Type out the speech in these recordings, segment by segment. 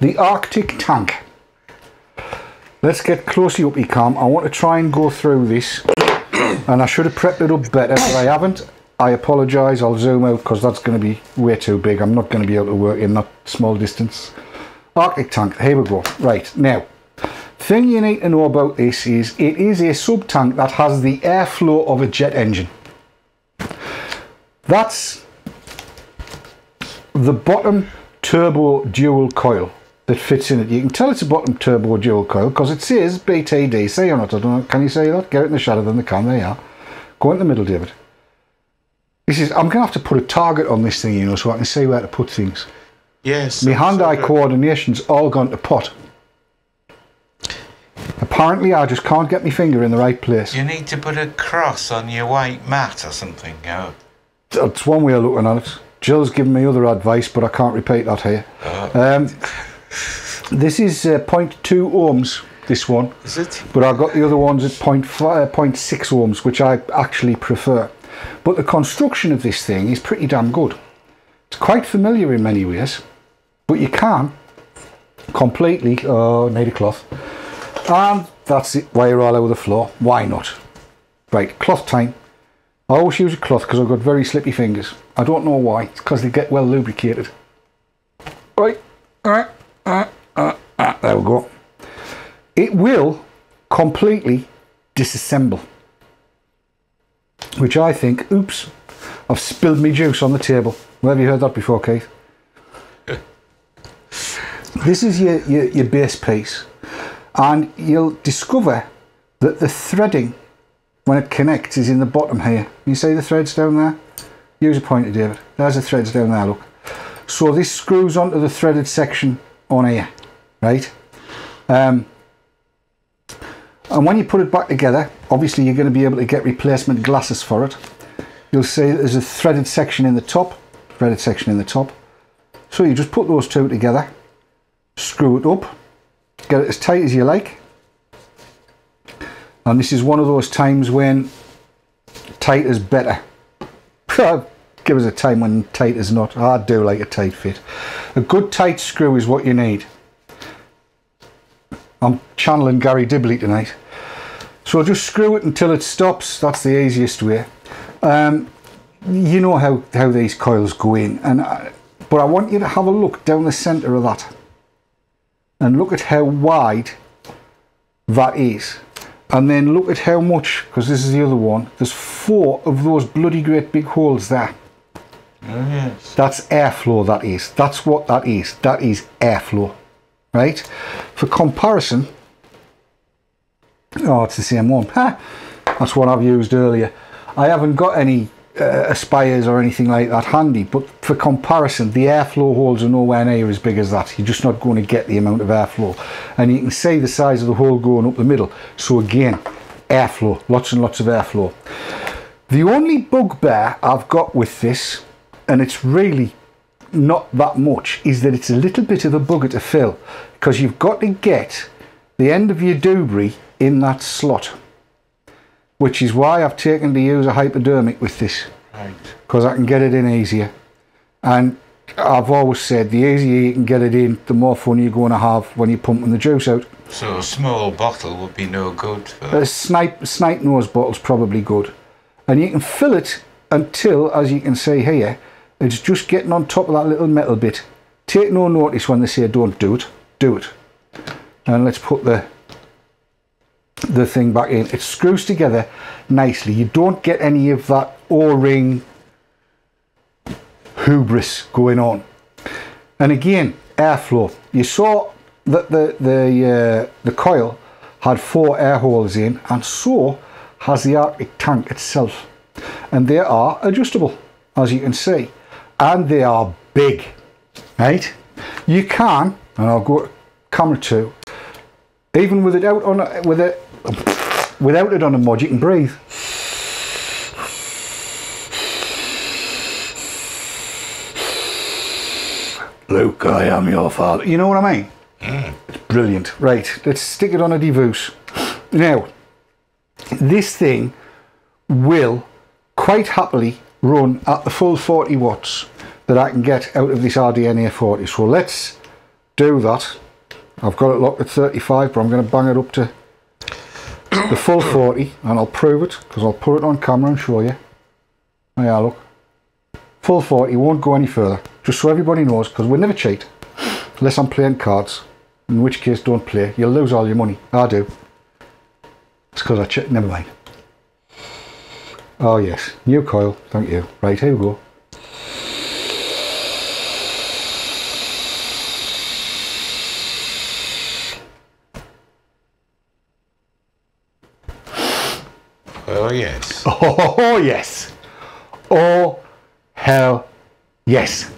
the Arctic tank. Let's get closely up, Ecom. I want to try and go through this. And I should have prepped it up better, but I haven't. I apologise. I'll zoom out because that's going to be way too big. I'm not going to be able to work in that small distance. Arctic tank. Here we go. Right, now. Thing you need to know about this is it is a sub-tank that has the airflow of a jet engine. That's the bottom turbo dual coil that fits in it. You can tell it's a bottom turbo dual coil because it says BTD. Say on it. I don't know. Can you say that? Get it in the shadow, then the can. There you are. Go in the middle, David. This is. I'm going to have to put a target on this thing, you know, so I can see where to put things. Yes. My so- hand-eye coordination's all gone to pot. Apparently, I just can't get my finger in the right place. You need to put a cross on your white mat or something. Oh. That's one way of looking at it. Jill's given me other advice, but I can't repeat that here. Um, this is uh, 0.2 ohms, this one, Is it? but I got the other ones at 0.5, uh, 0.6 ohms, which I actually prefer. But the construction of this thing is pretty damn good. It's quite familiar in many ways, but you can completely, oh, need a cloth. And that's it, why you're all over the floor. Why not? Right, cloth time. I always use a cloth because I've got very slippy fingers. I don't know why. It's because they get well lubricated. Right. Uh, there we go. It will completely disassemble. Which I think, oops, I've spilled me juice on the table. Where have you heard that before, Keith? this is your, your, your base piece. And you'll discover that the threading when it connects is in the bottom here. You see the threads down there? Use a pointer, David. There's the threads down there, look. So this screws onto the threaded section on here, right? Um, and when you put it back together, obviously you're going to be able to get replacement glasses for it. You'll see there's a threaded section in the top, threaded section in the top. So you just put those two together, screw it up, get it as tight as you like, and this is one of those times when tight is better. Give us a time when tight is not. I do like a tight fit. A good tight screw is what you need. I'm channeling Gary Dibley tonight. So just screw it until it stops. That's the easiest way. Um, you know how, how these coils go in. and I, But I want you to have a look down the centre of that. And look at how wide that is and then look at how much because this is the other one there's four of those bloody great big holes there Yes. that's airflow that is. That's what that is. That is airflow right? For comparison oh it's the same one. Ha, that's what I've used earlier. I haven't got any uh, aspires or anything like that handy but for comparison the airflow holes are nowhere near as big as that. You're just not going to get the amount of airflow. And you can see the size of the hole going up the middle. So again airflow lots and lots of airflow. The only bugbear I've got with this and it's really not that much is that it's a little bit of a bugger to fill because you've got to get the end of your dubry in that slot which is why I've taken to use a hypodermic with this Right. because I can get it in easier. And I've always said the easier you can get it in, the more fun you're going to have when you're pumping the juice out. So a small bottle would be no good. A snipe, snipe nose bottle's probably good. And you can fill it until, as you can see here, it's just getting on top of that little metal bit. Take no notice when they say don't do it, do it. And let's put the the thing back in. It screws together nicely. You don't get any of that O-ring hubris going on. And again, airflow. You saw that the the uh, the coil had four air holes in, and so has the Arctic tank itself. And they are adjustable, as you can see, and they are big. Right? You can, and I'll go to camera two. Even with it out on a, with it without it on a mod, you can breathe. Luke, I am your father. You know what I mean? Hmm. It's brilliant. Right, let's stick it on a devoose. Now, this thing will quite happily run at the full 40 watts that I can get out of this RDNA 40. So let's do that. I've got it locked at 35, but I'm going to bang it up to the full 40 and I'll prove it because I'll put it on camera and show you. Oh yeah, look. Full 40, won't go any further. Just so everybody knows, because we never cheat. Unless I'm playing cards. In which case, don't play. You'll lose all your money. I do. It's because I cheat. Never mind. Oh yes, new coil. Thank you. Right, here we go. Oh, yes. Oh yes. Oh hell yes.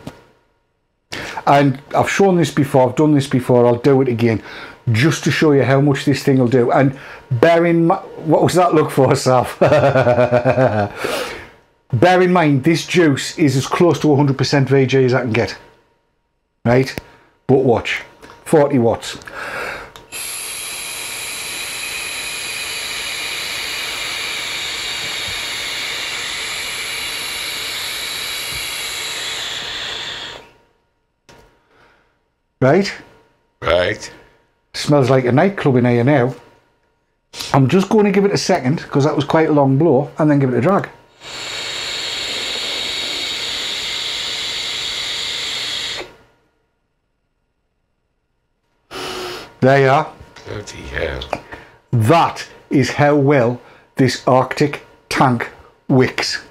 And I've shown this before, I've done this before, I'll do it again just to show you how much this thing will do. And bear in mind, what was that look for, Saf? bear in mind, this juice is as close to 100% VG as I can get. Right? But watch, 40 watts. Right? Right. Smells like a nightclub in here now. I'm just going to give it a second because that was quite a long blow and then give it a drag. There you are. Bloody hell. That is how well this Arctic tank wicks.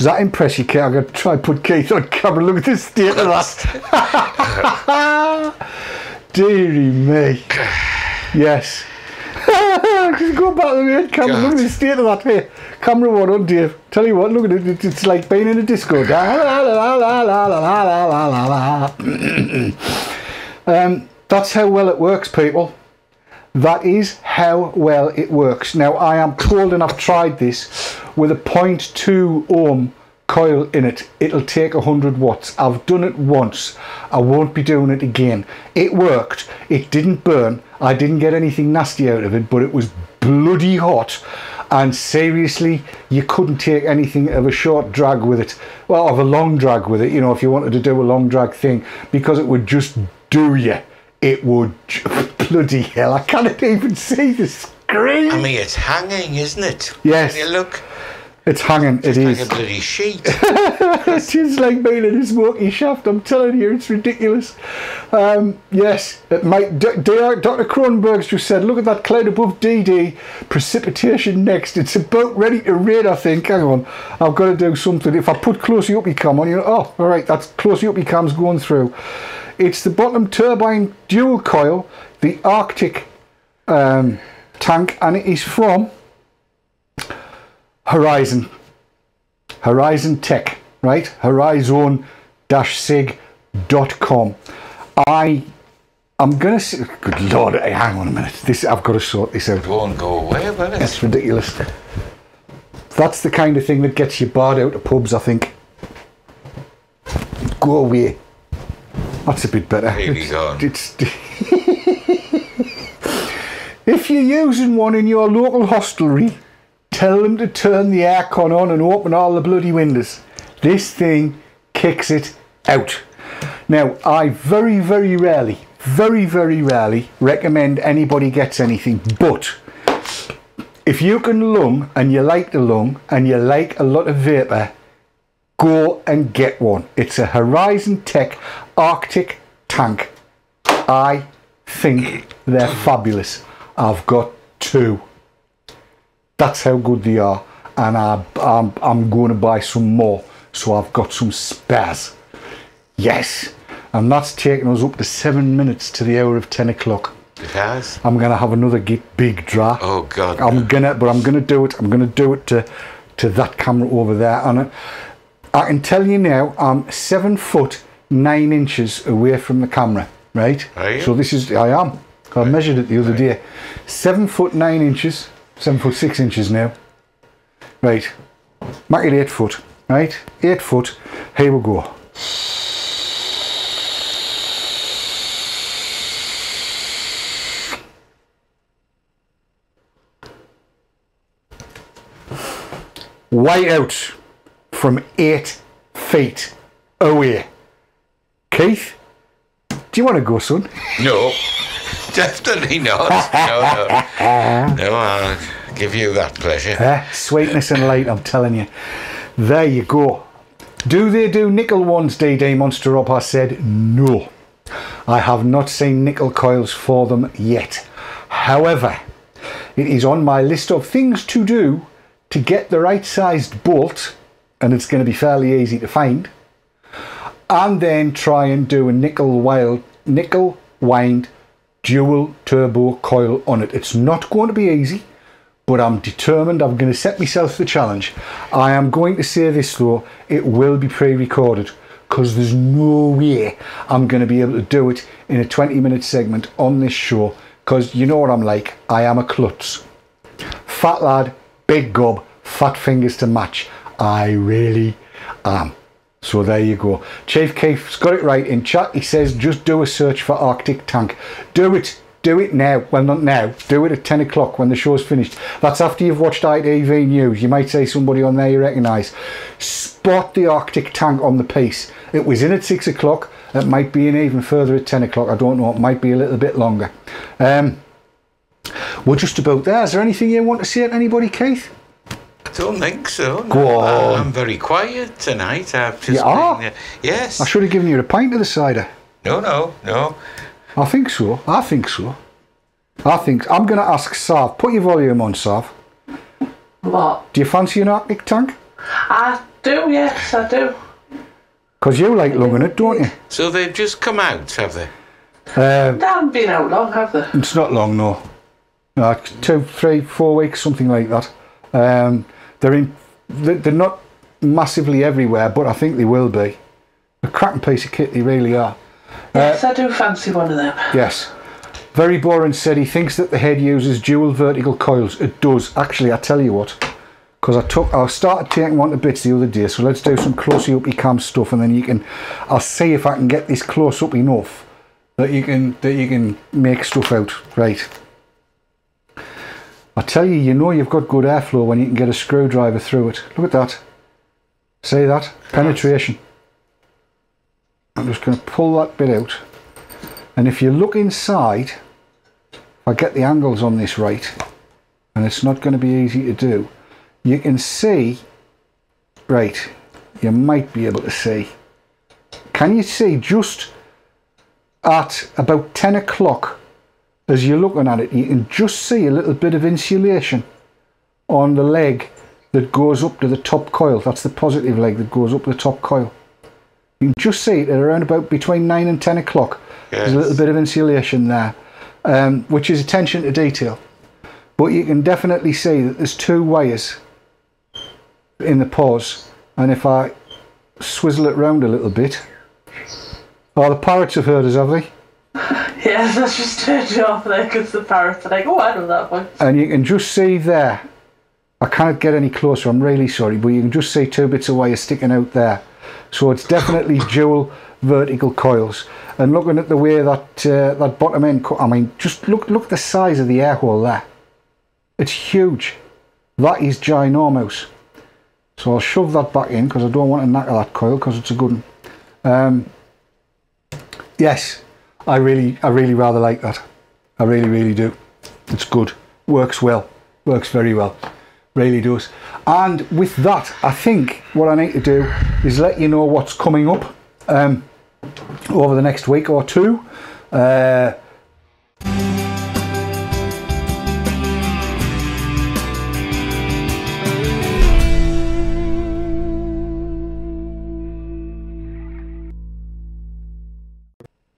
Does that impress you, Keith? I'm going to try and put Keith on camera. Look at the state of that. Deary me. Yes. Just go back to the main camera. God. Look at the state of that here. Camera one on, dear. Tell you what, look at it. It's like being in a disco. um, that's how well it works, people. That is how well it works. Now, I am told and I've tried this with a 0.2 ohm coil in it, it'll take 100 watts. I've done it once. I won't be doing it again. It worked. It didn't burn. I didn't get anything nasty out of it, but it was bloody hot. And seriously, you couldn't take anything of a short drag with it. Well, of a long drag with it, you know, if you wanted to do a long drag thing, because it would just do you. It would bloody hell. I can't even see the screen. I mean, it's hanging, isn't it? Yes. Look? It's hanging. It Like is. a bloody sheet. It's like being in a smoky shaft. I'm telling you, it's ridiculous. Um, yes, it. D- D- Dr. Cronenberg's just said, "Look at that cloud above DD. Precipitation next. It's about ready to rain. I think. Hang on, I've got to do something. If I put closey uppy cam on, you know, oh, all right, that's closey uppy cam's going through. It's the bottom turbine dual coil, the Arctic um, tank, and it is from Horizon. Horizon Tech, right? Horizon-sig.com. I I'm gonna s good lord, hey, hang on a minute. This I've got to sort this out. Won't go away, will it? That's ridiculous. That's the kind of thing that gets you barred out of pubs, I think. Go away. That's a bit better. Really It's- gone. it's- if you're using one in your local hostelry, tell them to turn the aircon on and open all the bloody windows. This thing kicks it out. Now, I very, very rarely, very, very rarely recommend anybody gets anything, but if you can lung and you like the lung and you like a lot of vapor, go and get one. It's a Horizon Tech Arctic tank. I think they're fabulous. I've got two. That's how good they are, and I, I'm, I'm going to buy some more. So I've got some spares. Yes, and that's taking us up to seven minutes to the hour of ten o'clock. It has. I'm gonna have another big draw. Oh, God. I'm gonna, but I'm gonna do it. I'm gonna do it to, to that camera over there. And I, I can tell you now, I'm seven foot nine inches away from the camera. Right. Are you? So this is I am. I measured it the other day. Seven foot nine inches. Seven foot six inches now. Right. Make it eight foot. Right. Eight foot. Here we go. Way out from eight feet away. Keith, Do you want to go, son? No, definitely not. No, no. No, I'll give you that pleasure. Eh? Sweetness and light, I'm telling you. There you go. Do they do nickel ones, DD Monster? I said no. I have not seen nickel coils for them yet. However, it is on my list of things to do to get the right sized bolt, and it's going to be fairly easy to find, and then try and do a nickel wild nickel wind dual turbo coil on it. It's not going to be easy, but I'm determined. I'm going to set myself the challenge. I am going to say this though, it will be pre-recorded because there's no way I'm going to be able to do it in a 20 minute segment on this show because you know what I'm like. I am a klutz. Fat lad, big gob, fat fingers to match. I really am. So there you go. Chief Keith's got it right in chat. He says just do a search for Arctic Tank. Do it. Do it now. Well, not now. Do it at 10 o'clock when the show's finished. That's after you've watched ITV News. You might say somebody on there you recognise. Spot the Arctic Tank on the piece. It was in at 6 o'clock. It might be in even further at 10 o'clock. I don't know. It might be a little bit longer. Um, we're just about there. Is there anything you want to say to anybody, Keith? I don't think so. No. Go on. I'm very quiet tonight. I've just You are? been, uh, yes. I should have given you a pint of the cider. No, no, no. I think so. I think so. I think I'm going to ask Sav. Put your volume on, Sav. What? Do you fancy an Arctic tank? I do, yes, I do. Because you like lugging it, don't you? So they've just come out, have they? Uh, They haven't been out long, have they? it's not long, no. no. Two, three, four weeks, something like that. Um, they're in. they- They're not massively everywhere, but I think they will be. A cracking piece of kit, they really are. Uh, yes, I do fancy one of them. Yes. Very boring said he thinks that the head uses dual vertical coils. It does. Actually, I tell you what, because I took, I started taking one to bits the other day. So let's do some closey up cam stuff, and then you can, I'll see if I can get this close up enough that you can that you can make stuff out. Right. I tell you, you know you've got good airflow when you can get a screwdriver through it. Look at that. See that penetration. I'm just going to pull that bit out. And if you look inside, if I get the angles on this right, and it's not going to be easy to do, you can see, right, you might be able to see. Can you see just at about 10 o'clock, as you're looking at it, you can just see a little bit of insulation on the leg that goes up to the top coil. That's the positive leg that goes up the top coil. You can just see it at around about between 9 and 10 o'clock. There's a little bit of insulation there, um, which is attention to detail. But you can definitely see that there's two wires in the pause. And if I swizzle it round a little bit, oh, the parrots have heard us, have they? Yes, I just turned you off there because the parrots are like, oh, I know that one. And you can just see there. I can't get any closer, I'm really sorry, but you can just see two bits of wire sticking out there. So it's definitely dual vertical coils. And looking at the way that uh, that bottom end, I mean, just look look at the size of the air hole there. It's huge. That is ginormous. So I'll shove that back in because I don't want to knacker that coil because it's a good one. Um, yes, I really, I really rather like that. I really, really do. It's good. Works well. Works very well. Really does. And with that, I think what I need to do is let you know what's coming up um, over the next week or two. Uh,